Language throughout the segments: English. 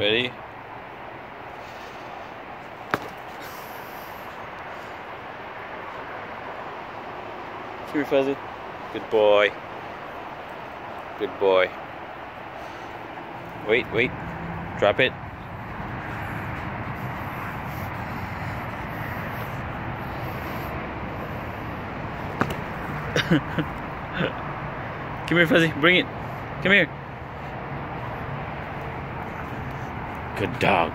Ready? Here, Fuzzy. Good boy. Good boy. Wait, wait. Drop it. Come here, Fuzzy. Bring it. Come here. Good dog.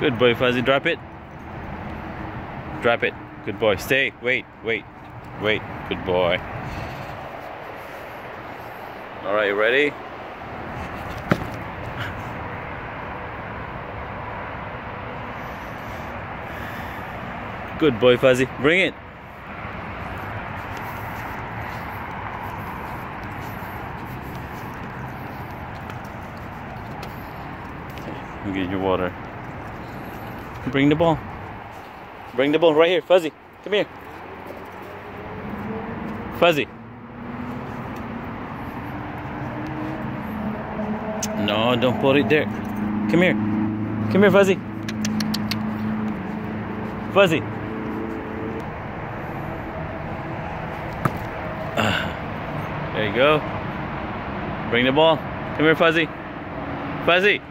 Good boy, Fuzzy. Drop it. Drop it. Good boy. Stay. Wait, wait, wait. Good boy. All right, ready? Good boy, Fuzzy. Bring it. Okay, get your water. Bring the ball. Bring the ball right here, Fuzzy. Come here. Fuzzy. No, don't put it there. Come here. Come here, Fuzzy. Fuzzy. There you go. Bring the ball. Come here, Fuzzy. Fuzzy.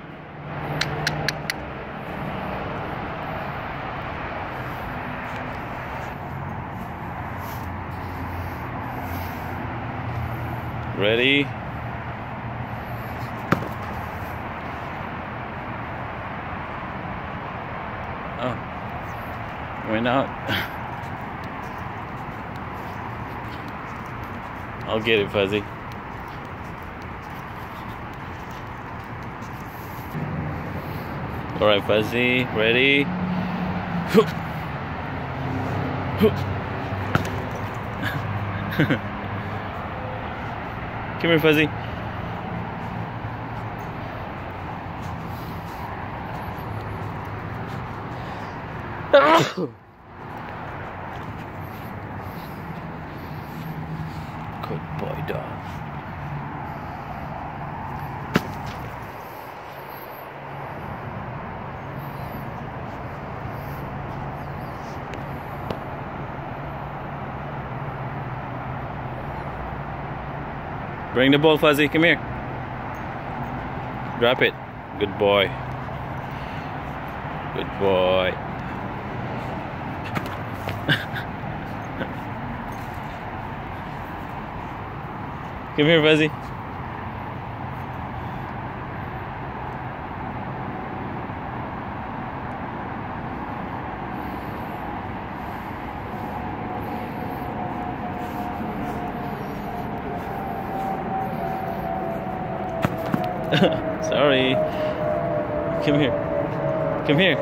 Ready? Oh, went out. I'll get it, Fuzzy. All right, Fuzzy, ready? Come here, Fuzzy. Good boy, dog. Bring the ball, Fuzzy. Come here. Drop it. Good boy. Good boy. Come here, Fuzzy. Sorry. Come here. Come here.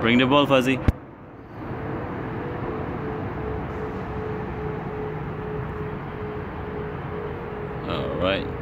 Bring the ball, Fuzzy. Alright.